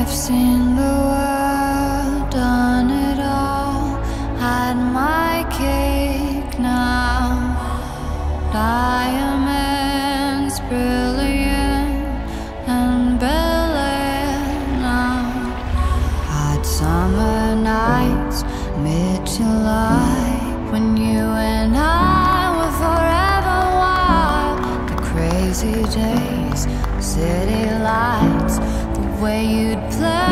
I've seen the world, done it all, had my cake now. Diamonds brilliant and Bel Air now. Hot summer nights, mid July, when you and I were forever wild. The crazy days, city lights, way you'd play.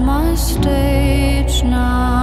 my stage now.